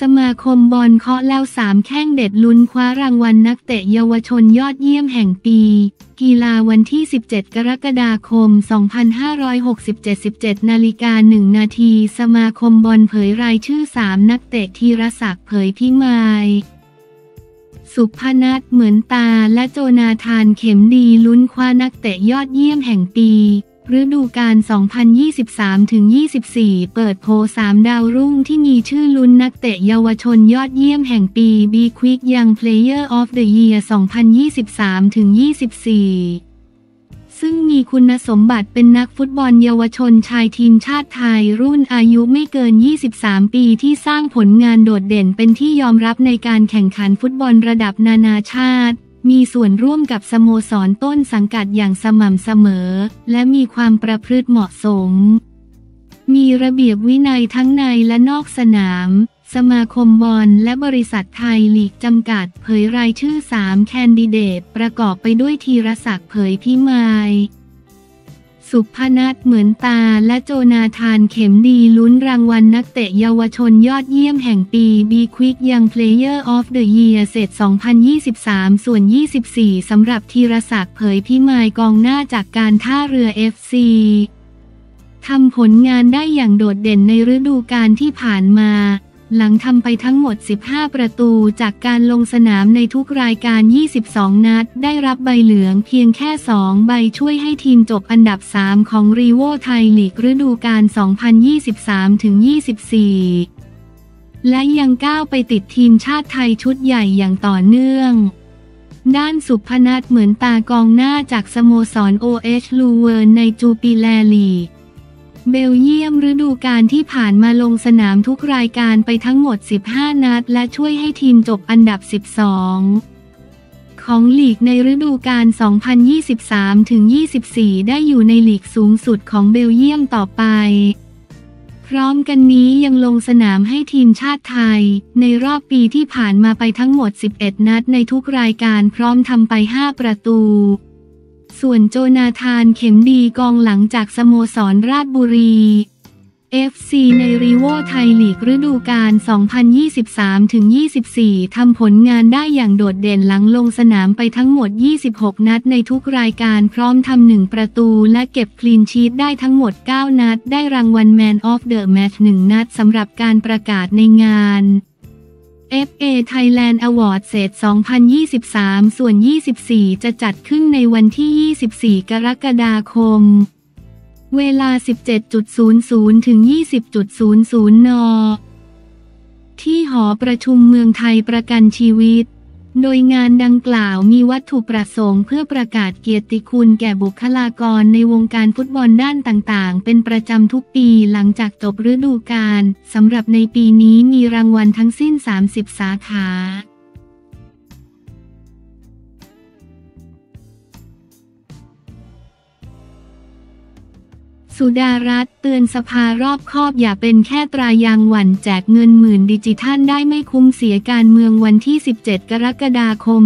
สมาคมบอลเคาะแล้วสามแข้งเด็ดลุ้นคว้ารางวัลนักเตะเยาวชนยอดเยี่ยมแห่งปี กีฬาวันที่ 17 กรกฎาคม 2567 17นาฬิกา1นาที สมาคมบอลเผยรายชื่อ 3 นักเตะทีรศักดิ์เผยพิมายสุพนัทเหมือนตาและโจนาธานเข็มดีลุ้นคว้านักเตะยอดเยี่ยมแห่งปี ฤดูกาล 2023-24 เปิดโพสามดาวรุ่งที่มีชื่อลุ้นนักเตะเยาวชนยอดเยี่ยมแห่งปี B Quick Young Player of the Year 2023-24ซึ่งมีคุณสมบัติเป็นนักฟุตบอลเยาวชนชายทีมชาติไทยรุ่นอายุไม่เกิน 23 ปีที่สร้างผลงานโดดเด่นเป็นที่ยอมรับในการแข่งขันฟุตบอลระดับนานาชาติ มีส่วนร่วมกับสโมสรต้นสังกัดอย่างสม่ำเสมอ และมีความประพฤติเหมาะสม มีระเบียบวินัยทั้งในและนอกสนาม สมาคมบอลและบริษัทไทยลีกจำกัด เผยรายชื่อ 3 แคนดิเดตประกอบไปด้วยธีรศักดิ์เผยพิมาย สุพนัทเหมือนตาและโจนาธานเข็มดีลุ้นรางวัลนักเตะเยาวชนยอดเยี่ยมแห่งปี B Quick Young Player of the Year เศษ 2023 ส่วน 24 สำหรับธีรศักดิ์เผยพิมายกองหน้าจากการท่าเรือ FC ทำผลงานได้อย่างโดดเด่นในฤดูกาลที่ผ่านมา หลังทำไปทั้งหมด 15 ประตูจากการลงสนามในทุกรายการ 22 นัด ได้รับใบเหลืองเพียงแค่ 2 ใบช่วยให้ทีมจบอันดับ 3 ของรีโวไทยลีกฤดูกาล 2023-24 และยังก้าวไปติดทีมชาติไทยชุดใหญ่อย่างต่อเนื่องด้านศุภณัฏฐ์ เหมือนตากองหน้าจากสโมสร OH ลูเวินในจูปิแลร์ลีก เบลเยียมฤดูกาลที่ผ่านมาลงสนามทุกรายการไปทั้งหมด 15 นัด และช่วยให้ทีมจบอันดับ 12 ของลีกในฤดูกาล 2023-24 ได้อยู่ในลีกสูงสุดของเบลเยียมต่อไป พร้อมกันนี้ยังลงสนามให้ทีมชาติไทย ในรอบปีที่ผ่านมาไปทั้งหมด 11 นัดในทุกรายการพร้อมทำไป 5 ประตู ส่วนโจนาธานเข็มดีกองหลังจากสโมสรราชบุรี FC ในรีโวไทยลีกฤดูกาล 2023-24 ทำผลงานได้อย่างโดดเด่นหลังลงสนามไปทั้งหมด 26 นัดในทุกรายการพร้อมทำหนึ่งประตูและเก็บคลีนชีตได้ทั้งหมด 9 นัด ได้รางวัล Man of the Match 1นัดสำหรับการประกาศในงาน FA Thailand Award เศษ 2023 ส่วน 24 จะจัดขึ้นในวันที่ 24 กรกฎาคม เวลา 17.00 ถึง 20.00 น ที่หอประชุมเมืองไทยประกันชีวิต โดยงานดังกล่าวมีวัตถุประสงค์เพื่อประกาศเกียรติคุณแก่บุคลากรในวงการฟุตบอลด้านต่างๆ เป็นประจำทุกปีหลังจากจบฤดูกาลสำหรับในปีนี้มีรางวัลทั้งสิ้น 30 สาขา สุดารัตน์เตือนสภารอบคอบอย่าเป็นแค่ตรายางหวันแจกเงินหมื่นดิจิทัลได้ไม่คุ้มเสียการเมืองวันที่ 17 กรกฎาคม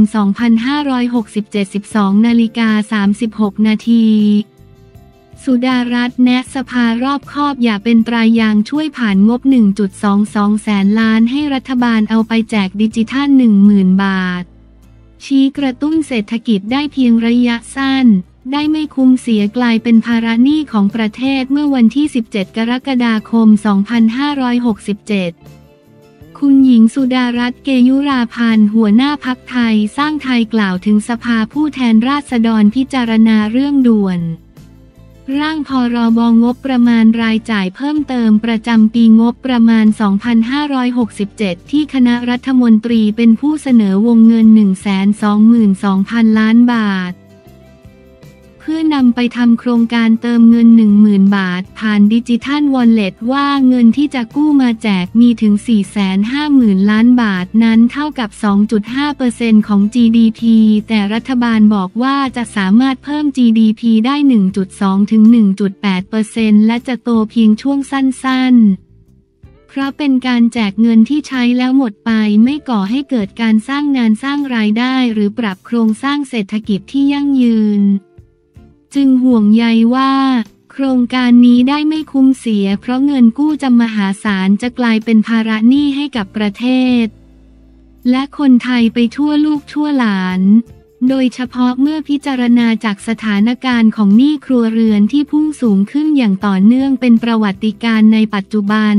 2567 12นาฬิกา36 นาทีสุดารัตน์แนะสภารอบคอบอย่าเป็นตรายางช่วยผ่านงบ 1.22 แสนล้านให้รัฐบาลเอาไปแจกดิจิทัล 10,000 บาท ชี้กระตุ้นเศรษฐกิจได้เพียงระยะสั้น ได้ไม่คุ้มเสียกลายเป็นภาระหนี้ของประเทศเมื่อวันที่ 17 กรกฎาคม 2567คุณหญิงสุดารัตน์เกยุราพันธ์หัวหน้าพักไทยสร้างไทยกล่าวถึงสภาผู้แทนราษฎรพิจารณาเรื่องด่วน ร่างพรบงบประมาณรายจ่ายเพิ่มเติมประจำปีงบประมาณ 2567 ที่คณะรัฐมนตรีเป็นผู้เสนอวงเงิน 122,000 ล้านบาท พื่อนำไปทำโครงการเติมเงิน 10,000 บาท ผ่านดิจิทัลวอลเล็ตว่าเงินที่จะกู้มาแจกมีถึง 450,000 ล้านบาทนั้นเท่ากับ 2.5%ของ GDP แต่รัฐบาลบอกว่าจะสามารถเพิ่ม GDP ได้ 1.2 ถึง 1.8%และจะโตเพียงช่วงสั้นๆเพราะเป็นการแจกเงินที่ใช้แล้วหมดไปไม่ก่อให้เกิดการสร้างงานสร้างรายได้หรือปรับโครงสร้างเศรษฐกิจที่ยั่งยืน จึงห่วงใยว่า โครงการนี้ได้ไม่คุ้มเสีย เพราะเงินกู้จำมหาศาลจะกลายเป็นภาระหนี้ให้กับประเทศ และคนไทยไปทั่วลูกทั่วหลานโดยเฉพาะเมื่อพิจารณาจากสถานการณ์ของหนี้ครัวเรือนที่พุ่งสูงขึ้นอย่างต่อเนื่องเป็นประวัติการในปัจจุบัน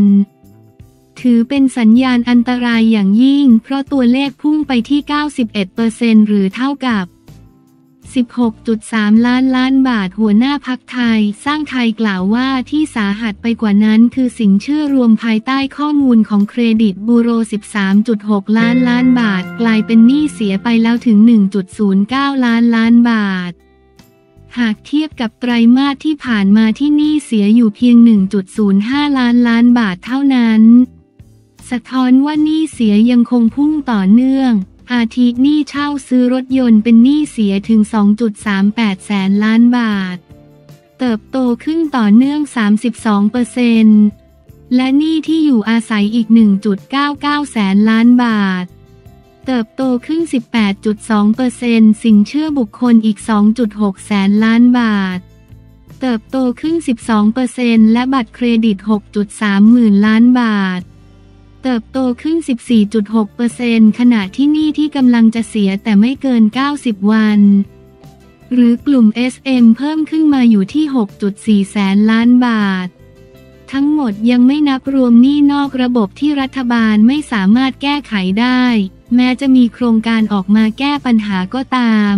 ถือเป็นสัญญาณอันตรายอย่างยิ่ง เพราะตัวเลขพุ่งไปที่ 91%หรือเท่ากับ 16.3 ล้านล้านบาทหัวหน้าพักไทย สร้างไทยกล่าวว่าที่สาหัสไปกว่านั้นคือสินเชื่อรวมภายใต้ข้อมูลของเครดิตบูโร 13.6 ล้านล้านบาท กลายเป็นหนี้เสียไปแล้วถึง 1.09 ล้านล้านบาท หากเทียบกับไตรมาสที่ผ่านมาที่หนี้เสียอยู่เพียง 1.05 ล้านล้านบาทเท่านั้น สะท้อนว่าหนี้เสียยังคงพุ่งต่อเนื่อง อาทิหนี้เช่าซื้อรถยนต์เป็นหนี้เสียถึง 2.38 แสนล้านบาท เติบโตขึ้นต่อเนื่อง 32เปอร์เซนต์และหนี้ที่อยู่อาศัยอีก 1.99 แสนล้านบาท เติบโตขึ้น 18.2เปอร์เซนต์สินเชื่อบุคคลอีก 2.6 แสนล้านบาท เติบโตขึ้น 12เปอร์เซนต์และบัตรเครดิต 6.3 หมื่นล้านบาท เติบโตขึ้น 14.6%ขณะที่หนี้ที่กำลังจะเสียแต่ไม่เกิน 90 วัน หรือกลุ่ม SM เพิ่มขึ้นมาอยู่ที่ 6.4 แสนล้านบาท ทั้งหมดยังไม่นับรวมหนี้นอกระบบที่รัฐบาลไม่สามารถแก้ไขได้ แม้จะมีโครงการออกมาแก้ปัญหาก็ตาม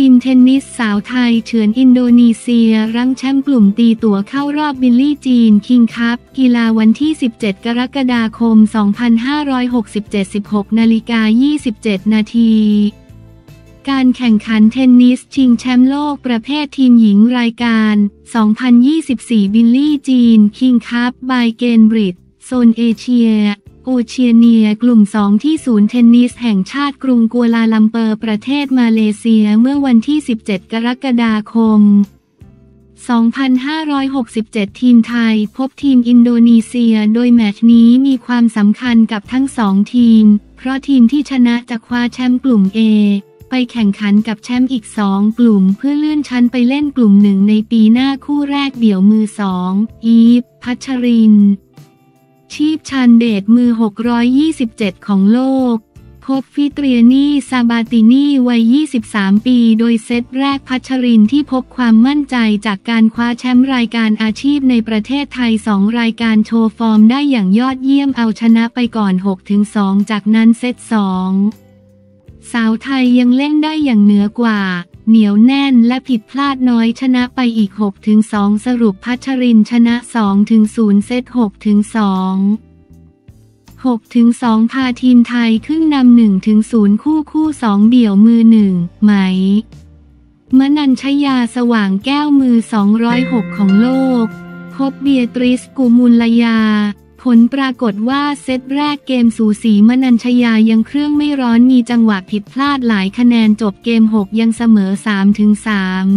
ทีมเทนนิสสาวไทยเฉือนอินโดนีเซีย รั้งแชมป์กลุ่มตีตั๋วเข้ารอบบิลลี่จีน คิงคัพกีฬาวันที่ 17 กรกฎาคม 2567 16นาฬิกา27 นาทีการแข่งขันเทนนิสชิงแชมป์โลกประเภททีมหญิงรายการ 2024 Billie Jean King Cup by Gainbridge โซนเอเชีย โอเชียเนียกลุ่มสองที่ศูนย์เทนนิสแห่งชาติกรุงกัวลาลัมเปอร์ประเทศมาเลเซียเมื่อวันที่ 17 กรกฎาคม 2567 ทีมไทยพบทีมอินโดนีเซีย โดยแมตช์นี้มีความสำคัญกับทั้งสองทีม เพราะทีมที่ชนะจะคว้าแชมป์กลุ่ม A ไปแข่งขันกับแชมป์อีกสองกลุ่มเพื่อเลื่อนชั้นไปเล่นกลุ่มหนึ่งในปีหน้าคู่แรกเดี่ยวมือสองอีฟพัชริน ชีพชันเดชมือ 627 ของโลก พบฟิเตรียนีซาบาตินีวัย 23 ปี โดยเซตแรกพัชรินที่พบความมั่นใจจากการคว้าแชมป์รายการอาชีพในประเทศไทย 2 รายการโชว์ฟอร์มได้อย่างยอดเยี่ยมเอาชนะไปก่อน 6-2 จากนั้นเซต2สาวไทยยังเล่นได้อย่างเหนือกว่า เหนียวแน่นและผิดพลาดน้อยชนะไปอีก 6-2 สรุปพัชรินชนะ 2-0 เซต 6-2 6-2 พาทีมไทยขึ้นนำ1-0 คู่คู่ 2 เดี่ยวมือ 1 ไหม มนัญชยาสว่างแก้วมือ 206 ของโลก พบเบียตริสกูมุลยา ผลปรากฏว่าเซตแรกเกมสูสีมนัญชยายังเครื่องไม่ร้อนมีจังหวะผิดพลาดหลายคะแนนจบเกม 6 ยังเสมอ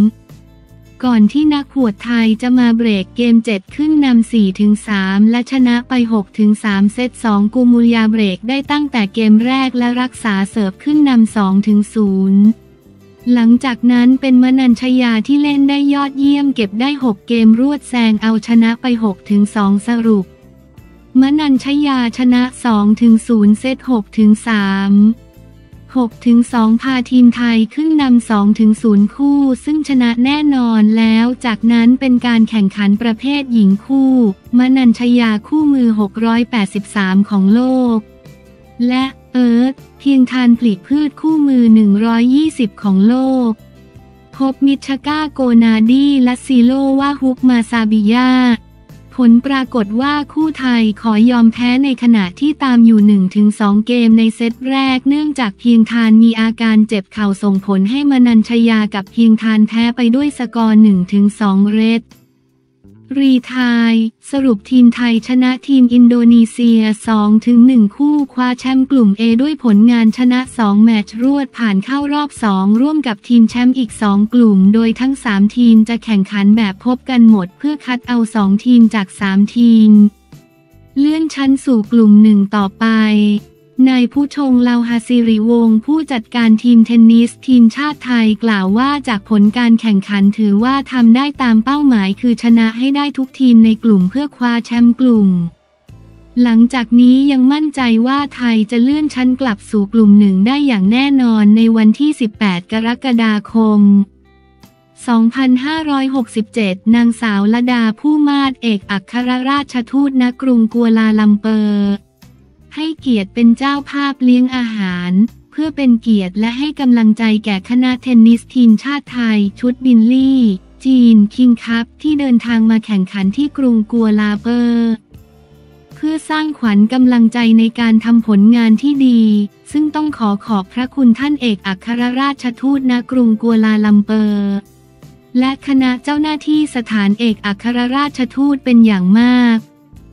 3-3ก่อนที่นักขวดไทยจะมาเบรกเกม 7 ขึ้นนำ4-3และชนะไป6-3เซต 2 กูมุลยาเบรกได้ตั้งแต่เกมแรกและรักษาเสิร์ฟขึ้นนำ2-0หลังจากนั้นเป็นมนัญชยาที่เล่นได้ยอดเยี่ยมเก็บได้ 6 เกมรวดแซงเอาชนะไป6-2สรุป มนัญชยาชนะ2ถึง0เซต6ถึง3 6ถึง2พาทีมไทยขึ้นนำ2ถึง0คู่ ซึ่งชนะแน่นอนแล้วจากนั้นเป็นการแข่งขันประเภทหญิงคู่ มนัญชยาคู่มือ 683 ของโลก และเอิร์ธเพียงทานผลิพืชคู่มือ 120 ของโลก พบมิชก้าโกนาดีและซีโลว่าฮุกมาซาบิยา ผลปรากฏว่าคู่ไทยขอยอมแพ้ในขณะที่ตามอยู่ 1-2 เกมในเซตแรก เนื่องจากเพียงทานมีอาการเจ็บเข่าส่งผลให้มนัญชยากับเพียงทานแพ้ไปด้วยสกอร์ 1-2 ret. retire สรุปทีมไทยชนะทีมอินโดนีเซีย 2-1 คู่คว้าแชมป์กลุ่ม A ด้วยผลงานชนะ 2 แมตช์รวดผ่านเข้ารอบ 2 ร่วมกับทีมแชมป์อีก 2 กลุ่ม โดยทั้ง 3 ทีมจะแข่งขันแบบพบกันหมด เพื่อคัดเอา 2 ทีมจาก 3 ทีม เลื่อนชั้นสู่กลุ่ม 1 ต่อไป นายภุชงค์ เลาหศิริวงศ์ผู้จัดการทีมเทนนิสทีมชาติไทยกล่าวว่าจากผลการแข่งขันถือว่าทำได้ตามเป้าหมายคือชนะให้ได้ทุกทีมในกลุ่มเพื่อคว้าแชมป์กลุ่ม หลังจากนี้ยังมั่นใจว่าไทยจะเลื่อนชั้นกลับสู่กลุ่มหนึ่งได้อย่างแน่นอนในวันที่ 18 กรกฎาคม 2567 นางสาวลดา ภู่มาศเอกอัครราชทูตณกรุงกัวลาลัมเปอร์ ให้เกียรติเป็นเจ้าภาพเลี้ยงอาหาร เพื่อเป็นเกียรติและให้กำลังใจแก่คณะเทนนิสทีมชาติไทย ชุดบิลลี จีน คิงคัพที่เดินทางมาแข่งขันที่กรุงกัวลาเปอร์เพื่อสร้างขวัญกำลังใจในการทำผลงานที่ดี ซึ่งต้องขอขอบพระคุณท่านเอกอัครราชทูตณกรุงกัวลาลัมเปอร์ และคณะเจ้าหน้าที่สถานเอกอัครราชทูตเป็นอย่างมาก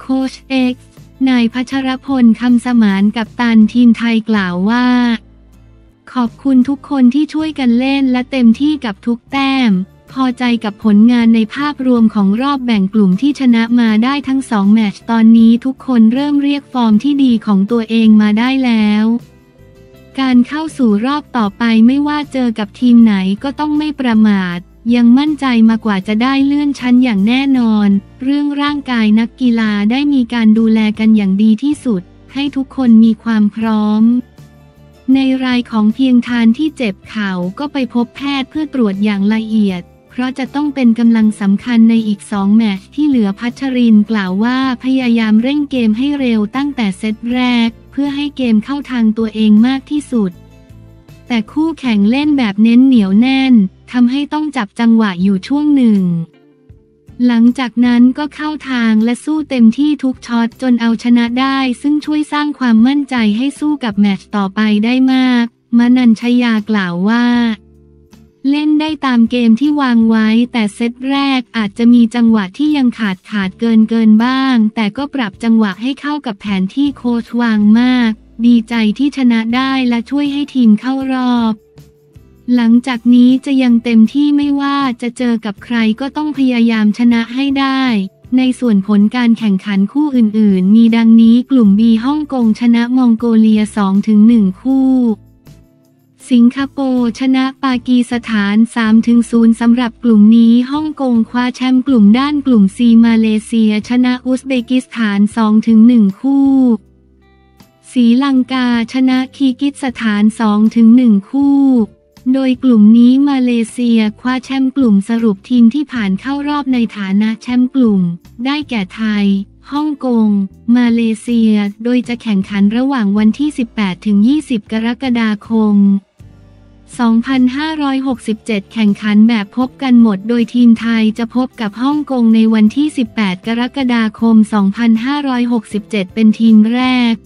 โค้ชเอก นายพัชรพลคำสมานกัปตันทีมไทยกล่าวว่า ขอบคุณทุกคนที่ช่วยกันเล่นและเต็มที่กับทุกแต้ม พอใจกับผลงานในภาพรวมของรอบแบ่งกลุ่มที่ชนะมาได้ทั้งสองแมตช์ตอนนี้ทุกคนเริ่มเรียกฟอร์มที่ดีของตัวเองมาได้แล้วการเข้าสู่รอบต่อไปไม่ว่าเจอกับทีมไหนก็ต้องไม่ประมาท ยังมั่นใจมากว่าจะได้เลื่อนชั้นอย่างแน่นอน เรื่องร่างกายนักกีฬาได้มีการดูแลกันอย่างดีที่สุด ให้ทุกคนมีความพร้อม ในรายของเพียงทานที่เจ็บเข่าก็ไปพบแพทย์เพื่อตรวจอย่างละเอียด เพราะจะต้องเป็นกำลังสำคัญในอีกสองแมตช์ที่เหลือพัชรินกล่าวว่าพยายามเร่งเกมให้เร็วตั้งแต่เซตแรก เพื่อให้เกมเข้าทางตัวเองมากที่สุด แต่คู่แข่งเล่นแบบเน้นเหนียวแน่นทำให้ต้องจับจังหวะอยู่ช่วงหนึ่ง หลังจากนั้นก็เข้าทางและสู้เต็มที่ทุกช็อตจนเอาชนะได้ ซึ่งช่วยสร้างความมั่นใจให้สู้กับแมตช์ต่อไปได้มาก มนัญชยากล่าวว่า เล่นได้ตามเกมที่วางไว้ แต่เซตแรกอาจจะมีจังหวะที่ยังขาดขาดเกินเกินบ้าง แต่ก็ปรับจังหวะให้เข้ากับแผนที่โค้ชวางมาก ดีใจที่ชนะได้และช่วยให้ทีมเข้ารอบ หลังจากนี้จะยังเต็มที่ไม่ว่าจะเจอกับใครก็ต้องพยายามชนะให้ได้ ในส่วนผลการแข่งขันคู่อื่นๆ มีดังนี้กลุ่ม B ฮ่องกงชนะมองโกเลีย 2-1 คู่สิงคโปร์ชนะปากีสถาน 3-0 สำหรับกลุ่มนี้ฮ่องกงคว้าแชมป์กลุ่มด้านกลุ่ม C มาเลเซีย ชนะอุซเบกิสถาน 2-1 คู่ ศรีลังกาชนะคีกิสถาน 2-1 คู่ โดยกลุ่มนี้มาเลเซียคว้าแชมป์กลุ่มสรุปทีมที่ผ่านเข้ารอบในฐานะแชมป์กลุ่ม ได้แก่ไทย ฮ่องกง มาเลเซีย โดยจะแข่งขันระหว่างวันที่ 18-20 กรกฎาคม 2567 แข่งขันแบบพบกันหมด โดยทีมไทยจะพบกับฮ่องกงในวันที่ 18 กรกฎาคม 2567 เป็นทีมแรก